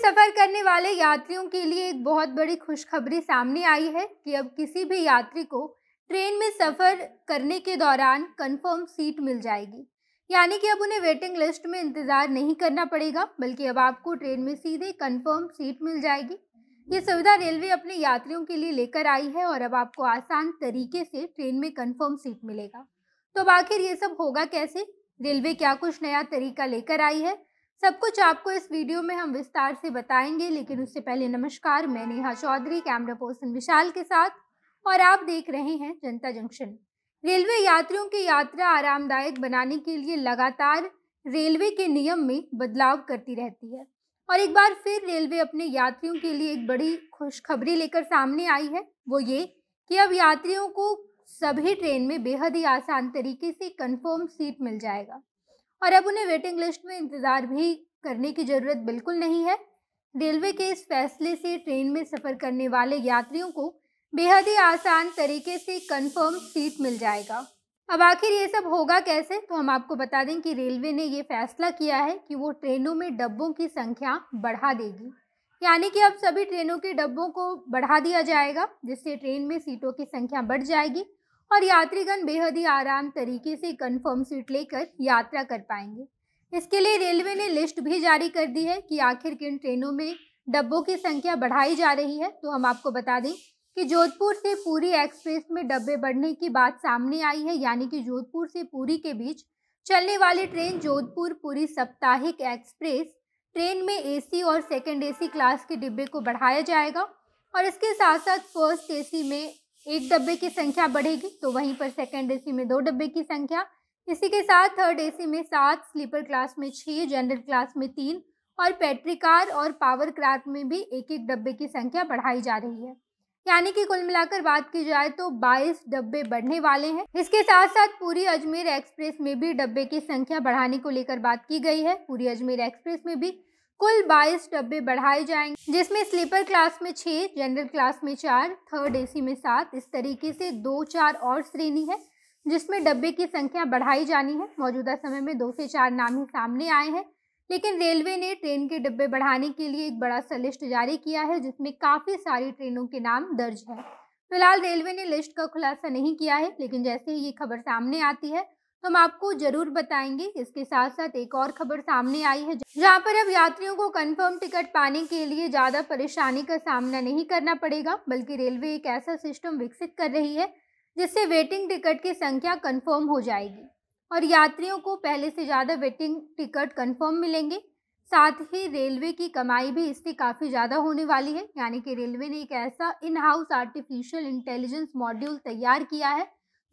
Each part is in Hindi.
सफ़र करने वाले यात्रियों के लिए एक बहुत बड़ी खुशखबरी सामने आई है कि अब किसी भी यात्री को ट्रेन में सफ़र करने के दौरान कंफर्म सीट मिल जाएगी। यानी कि अब उन्हें वेटिंग लिस्ट में इंतज़ार नहीं करना पड़ेगा, बल्कि अब आपको ट्रेन में सीधे कंफर्म सीट मिल जाएगी। ये सुविधा रेलवे अपने यात्रियों के लिए लेकर आई है और अब आपको आसान तरीके से ट्रेन में कंफर्म सीट मिलेगा। तो अब आखिर ये सब होगा कैसे? रेलवे क्या कुछ नया तरीका लेकर आई है? सब कुछ आपको इस वीडियो में हम विस्तार से बताएँगे, लेकिन उससे पहले नमस्कार, मैं नेहा चौधरी, कैमरा पर्सन विशाल के साथ, और आप देख रहे हैं जनता जंक्शन। रेलवे यात्रियों की यात्रा आरामदायक बनाने के लिए लगातार रेलवे के नियम में बदलाव करती रहती है। और एक बार फिर रेलवे अपने यात्रियों के लिए एक बड़ी खुशखबरी लेकर सामने आई है, वो ये कि अब यात्रियों को सभी ट्रेन में बेहद ही आसान तरीके से कंफर्म सीट मिल जाएगा। और अब उन्हें वेटिंग लिस्ट में इंतज़ार भी करने की ज़रूरत बिल्कुल नहीं है। रेलवे के इस फैसले से ट्रेन में सफ़र करने वाले यात्रियों को बेहद ही आसान तरीके से कंफर्म सीट मिल जाएगा। अब आखिर ये सब होगा कैसे? तो हम आपको बता दें कि रेलवे ने ये फैसला किया है कि वो ट्रेनों में डब्बों की संख्या बढ़ा देगी। यानी कि अब सभी ट्रेनों के डब्बों को बढ़ा दिया जाएगा, जिससे ट्रेन में सीटों की संख्या बढ़ जाएगी। और यात्रीगण बेहद ही आराम तरीके से कंफर्म सीट लेकर यात्रा कर पाएँगे। इसके लिए रेलवे ने लिस्ट भी जारी कर दी है कि आखिर किन ट्रेनों में डब्बों की संख्या बढ़ाई जा रही है। तो हम आपको बता दें कि जोधपुर से पूरी एक्सप्रेस में डब्बे बढ़ने की बात सामने आई है, यानी कि जोधपुर से पूरी के बीच चलने वाली ट्रेन जोधपुर पूरी साप्ताहिक एक्सप्रेस ट्रेन में एसी और सेकंड एसी क्लास के डिब्बे को बढ़ाया जाएगा और इसके साथ साथ फ़र्स्ट एसी में एक डब्बे की संख्या बढ़ेगी तो वहीं पर सेकेंड एसी में दो डब्बे की संख्या। इसी के साथ थर्ड एसी में सात स्लीपर क्लास में छः जनरल क्लास में तीन और पैट्री कार और पावर क्राफ्ट में भी एक एक डब्बे की संख्या बढ़ाई जा रही है। यानी कि कुल मिलाकर बात की जाए तो 22 डब्बे बढ़ने वाले हैं। इसके साथ साथ पूरी अजमेर एक्सप्रेस में भी डब्बे की संख्या बढ़ाने को लेकर बात की गई है। पूरी अजमेर एक्सप्रेस में भी कुल 22 डब्बे बढ़ाए जाएँगे, जिसमें स्लीपर क्लास में छः जनरल क्लास में चार, थर्ड एसी में सात, इस तरीके से दो, चार और श्रेणी है, जिसमें डब्बे की संख्या बढ़ाई जानी है। मौजूदा समय में दो से चार नाम ही सामने आए हैं, लेकिन रेलवे ने ट्रेन के डब्बे बढ़ाने के लिए एक बड़ा सा लिस्ट जारी किया है, जिसमें काफ़ी सारी ट्रेनों के नाम दर्ज है। फ़िलहाल रेलवे ने लिस्ट का खुलासा नहीं किया है, लेकिन जैसे ही ये खबर सामने आती है हम आपको ज़रूर बताएँगे। इसके साथ साथ एक और खबर सामने आई है, जहाँ पर अब यात्रियों को कंफर्म टिकट पाने के लिए ज़्यादा परेशानी का सामना नहीं करना पड़ेगा, बल्कि रेलवे एक ऐसा सिस्टम विकसित कर रही है, जिससे वेटिंग टिकट की संख्या कंफर्म हो जाएगी और यात्रियों को पहले से ज़्यादा वेटिंग टिकट कंफर्म मिलेंगे। साथ ही रेलवे की कमाई भी इससे काफ़ी ज़्यादा होने वाली है, यानी कि रेलवे ने एक ऐसा in house artificial intelligence module तैयार किया है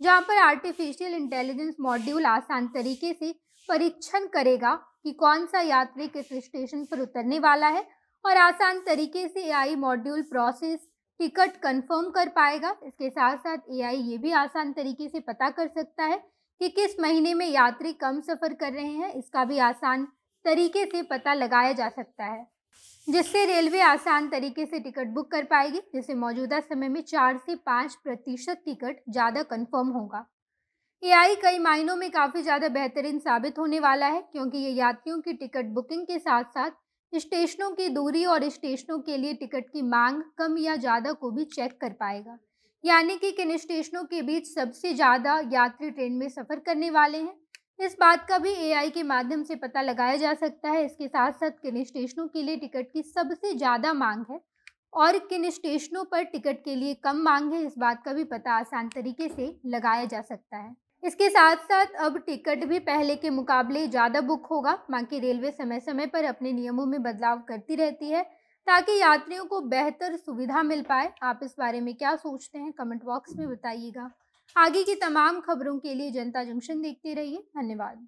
जहाँ पर आर्टिफिशियल इंटेलिजेंस मॉड्यूल आसान तरीके से परीक्षण करेगा कि कौन सा यात्री किस स्टेशन पर उतरने वाला है और आसान तरीके से AI module process ticket confirm कर पाएगा। इसके साथ साथ एआई ये भी आसान तरीके से पता कर सकता है कि किस महीने में यात्री कम सफ़र कर रहे हैं। इसका भी आसान तरीके से पता लगाया जा सकता है। जिससे रेलवे आसान तरीके से टिकट बुक कर पाएगी, जिससे मौजूदा समय में चार से पाँच प्रतिशत टिकट ज़्यादा कंफर्म होगा। एआई कई मायनों में काफ़ी ज़्यादा बेहतरीन साबित होने वाला है, क्योंकि ये यात्रियों की टिकट बुकिंग के साथ साथ स्टेशनों की दूरी और स्टेशनों के लिए टिकट की मांग कम या ज़्यादा को भी चेक कर पाएगा। यानी कि किन स्टेशनों के बीच सबसे ज़्यादा यात्री ट्रेन में सफ़र करने वाले हैं? इस बात का भी एआई के माध्यम से पता लगाया जा सकता है। इसके साथ साथ किन स्टेशनों के लिए टिकट की सबसे ज़्यादा मांग है और किन स्टेशनों पर टिकट के लिए कम मांग है। इस बात का भी पता आसान तरीके से लगाया जा सकता है। इसके साथ साथ अब टिकट भी पहले के मुकाबले ज़्यादा बुक होगा। बाकी रेलवे समय समय पर अपने नियमों में बदलाव करती रहती है ताकि यात्रियों को बेहतर सुविधा मिल पाए। आप इस बारे में क्या सोचते हैं? कमेंट बॉक्स में बताइएगा। आगे की तमाम खबरों के लिए जनता जंक्शन देखते रहिए। धन्यवाद।